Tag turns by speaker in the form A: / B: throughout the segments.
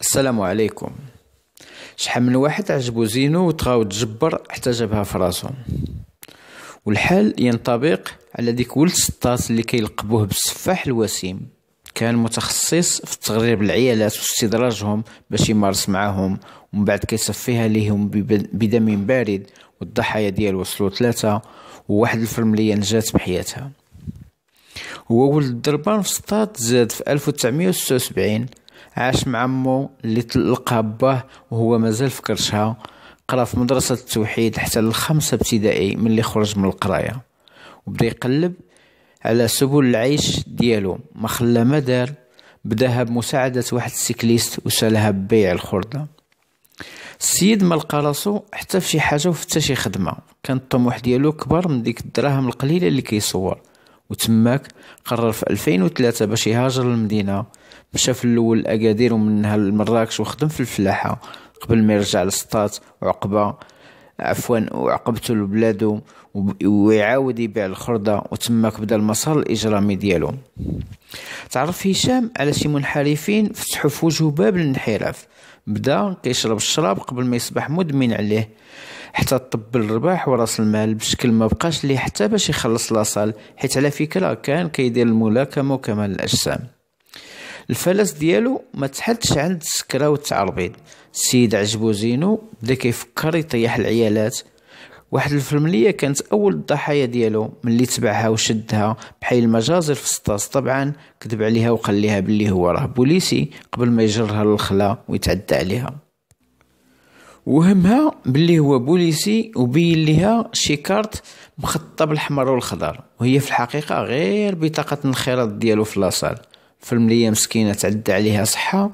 A: السلام عليكم. شحال من واحد عجبو زينو وتغاو تجبر حتى جابها فراسو والحال ينطبق على ديك ولد سطاس اللي كيلقبوه بالسفاح الوسيم. كان متخصص في التغرير بالعيالات واستدراجهم باش يمارس معاهم ومن بعد كيصفيها ليهم بدم بارد والضحايا ديال وصلوا ثلاثة وواحد الفرملية نجات بحياتها. هو ولد الدربان في سطات زاد في 1976 عاش مع مو اللي تلقى باه وهو مازال في كرشها قرأ في مدرسة التوحيد حتى للخمسة ابتدائي ملي خرج من القراية. وبدا يقلب على سبل العيش ديالو. ما خلا ما دار بداها بمساعدة واحد السيكليست وسالها ببيع الخردة. السيد ما لقى راسو حتى في شي حاجة وفتا شي خدمة. كان الطموح ديالو كبر من ديك الدراهم القليلة اللي كيصور. وتماك قرر في 2003 باش يهاجر للمدينة. مشى في الأول لاكادير ومنها لمراكش وخدم في الفلاحة. قبل ما يرجع للسطات وعقبه عفوا وعقبته لبلادو ويعاود يبيع الخردة وتماك بدا المسار الإجرامي ديالو. تعرف هشام على شي منحرفين فتحوا في وجهه باب الانحراف. بدأ كيشرب الشراب قبل ما يصبح مدمن عليه. حتى طب الرباح وراس المال بشكل ما بقاش ليه حتى باش يخلص لاصال حيت على فكرة كان كيدير الملاكمة وكمال الأجسام. الفلس ديالو ما تحدش عند السكرة والتعربيد السيد عجبو زينو بدا كيفكر يطيح العيالات. واحد الفرملية كانت أول الضحايا ديالو ملي تبعها وشدها بحي المجازر في سطاس طبعا كذب عليها وقال ليها بلي هو راه بوليسي قبل ما يجرها للخلا ويتعدى عليها. وهمها بلي هو بوليسي وبين ليها شي كارت مخططة بالحمر والخضر. وهي في الحقيقة غير بطاقة الانخراط ديالو في لاصال. فالملية مسكينة تعدى عليها صحة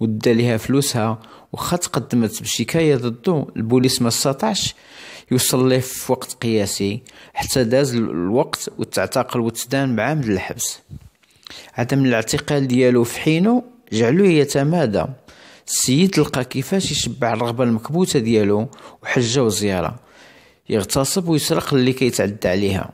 A: ودا ليها فلوسها وخا تقدمت بشكاية ضدو البوليس ما استطاعش يوصل ليه في وقت قياسي حتى داز الوقت وتعتقل وتدان بعام الحبس. عدم الاعتقال ديالو في حينه جعلوه يتمادى. السيد لقى كيفاش يشبع الرغبة المكبوتة ديالو وحجة وزيارة. يغتصب ويسرق اللي كيتعدى عليها.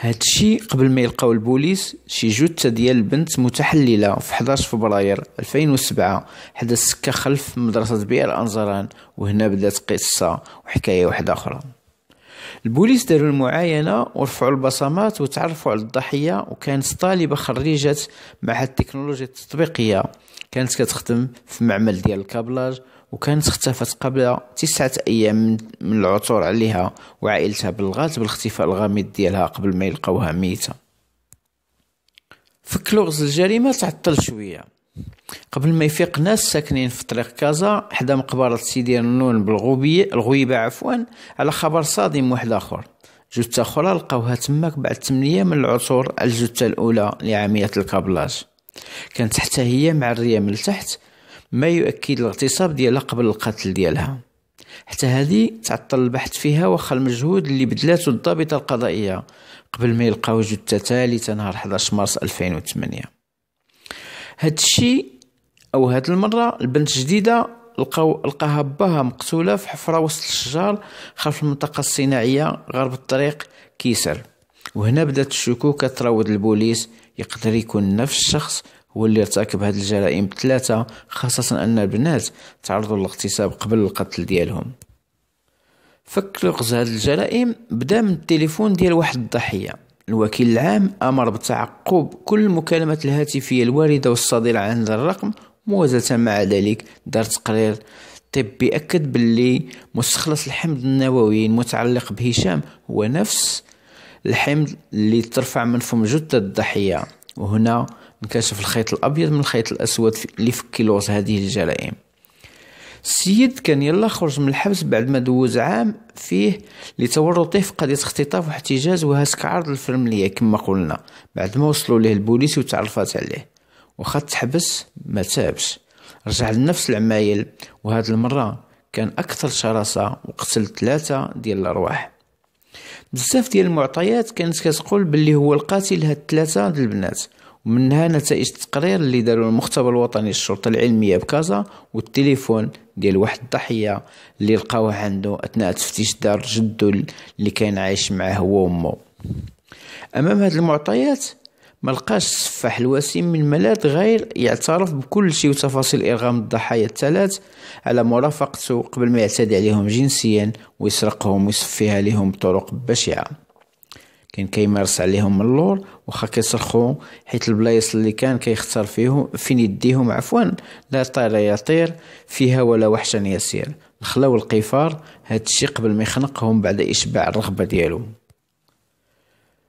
A: هادشي قبل ما يلقاو البوليس شي جثة ديال البنت متحللة في 11 فبراير 2007 حدث سكة خلف مدرسة بئر أنظران وهنا بدات قصة وحكاية واحدة أخرى. البوليس داروا المعاينة ورفعوا البصمات وتعرفوا على الضحية وكانت طالبة خريجة معهد التكنولوجيا التطبيقية. كانت كتخدم في معمل ديال الكابلاج وكانت اختفت قبل تسعة أيام من العثور عليها وعائلتها بلغات بالاختفاء الغامض ديالها قبل ما يلقوها ميتة. فك لغز الجريمة تعطل شوية. قبل ما يفيق ناس ساكنين في طريق كازا حدا مقبرة سيدي النون بالغوبية الغويبة عفوا على خبر صادم واحد آخر. جثة أخرى لقاوها تماك بعد ثمانية من العثور على الجثة الأولى لعامية الكابلاج. كانت حتى هي معرية من التحت ما يؤكد الاغتصاب ديالها قبل القتل ديالها. حتى هذه تعطل البحث فيها وخا المجهود اللي بدلاته الضابطة القضائية قبل ما يلقاو جثة ثالثة نهار 11 مارس 2008 هاد الشيء أو هاد المرة البنت جديدة لقاو لقاها باها مقتولة في حفرة وسط الشجار خلف المنطقة الصناعية غرب الطريق كيسر. وهنا بدات الشكوك تراود البوليس يقدر يكون نفس الشخص هو اللي ارتكب هذه الجرائم ثلاثة خاصة أن البنات تعرضوا للاغتصاب قبل القتل ديالهم. فك لغز هذه الجرائم بدا من التليفون ديال واحد الضحية. الوكيل العام أمر بتعقب كل المكالمات الهاتفية الواردة والصادرة عن هذا الرقم موازاة مع ذلك دار تقرير طبي أكد باللي مستخلص الحمض النووي المتعلق بهشام هو نفس الحمض اللي ترفع من فم جثة الضحية. وهنا انكشف الخيط الأبيض من الخيط الأسود اللي فك لغز هذه الجرائم. السيد كان يلا خرج من الحبس بعد ما دوز عام فيه لتورطه في قضية اختطاف واحتجاز وهسك عرض الفرملية كما قلنا بعد ما وصلوا ليه البوليس وتعرفات عليه. وخا تحبس ما تابش. رجع لنفس العمايل وهاد المرة كان أكثر شراسة وقتل ثلاثة ديال الأرواح. بزاف ديال المعطيات كانت كتقول باللي هو القاتل هاد ثلاثة ديال البنات. ومنها نتائج التقرير اللي داروا المختبر الوطني للشرطة العلمية بكازا والتليفون ديال واحد الضحية اللي لقاوه عنده أثناء تفتيش دار جدو اللي كان عايش معاه هو وأمه. أمام هاد المعطيات ملقاش السفاح الوسيم من ملاذ غير يعترف بكل شيء وتفاصيل إرغام الضحايا الثلاث على مرافقته قبل ما يعتدي عليهم جنسيا ويسرقهم ويصفيها لهم بطرق بشعة. كان كيمارس عليهم من اللور وخا كيصرخو حيت البلايص اللي كان كيختار فيهم فين يديهم عفوا لا طير يطير فيها ولا وحشا يسير. الخلا والقفار هاد الشي قبل ما يخنقهم بعد إشباع الرغبة ديالو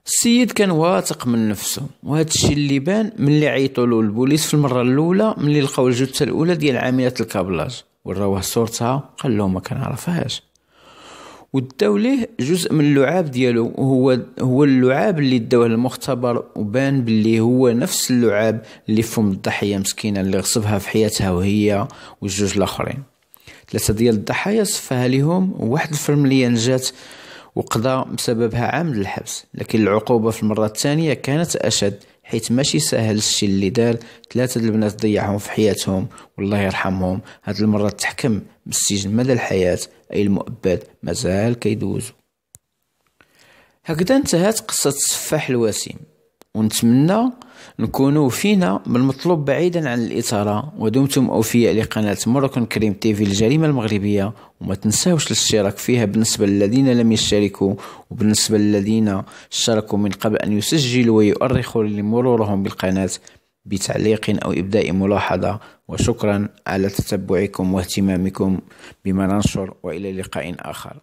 A: السيد كان واثق من نفسه وهذا الشيء اللي بان ملي عيطوا له البوليس في المرة الأولى ملي لقاو الجثة الأولى ديال عاملة الكابلاج. وراوه صورتها قال لهم ما كنعرفهاش. وداو ليه جزء من اللعاب ديالو. وهو هو اللعاب اللي داوه للمختبر وبان باللي هو نفس اللعاب اللي فم الضحية مسكينة اللي غصبها في حياتها وهي والجوج الآخرين. ثلاثة ديال الضحايا صفاها ليهم وواحد الفرمليه نجات وقضى بسببها عام الحبس. لكن العقوبة في المرة الثانية كانت أشد. حيث ماشي سهل الشي اللي دار ثلاثة البنات ضيعهم في حياتهم والله يرحمهم. هاد المرة تحكم بالسجن مدى الحياة أي المؤبد مازال كيدوزو. هكذا انتهت قصة السفاح الوسيم. ونتمنى نكونوا فينا بالمطلوب بعيدا عن الإثارة ودمتم أوفياء لقناة موروكون كريم تيفي الجريمة المغربية. وما تنساوش الاشتراك فيها بالنسبة للذين لم يشتركوا وبالنسبة للذين اشتركوا من قبل أن يسجلوا ويؤرخوا لمرورهم بالقناة بتعليق أو إبداء ملاحظة. وشكرا على تتبعكم واهتمامكم. بما ننشر وإلى لقاء آخر.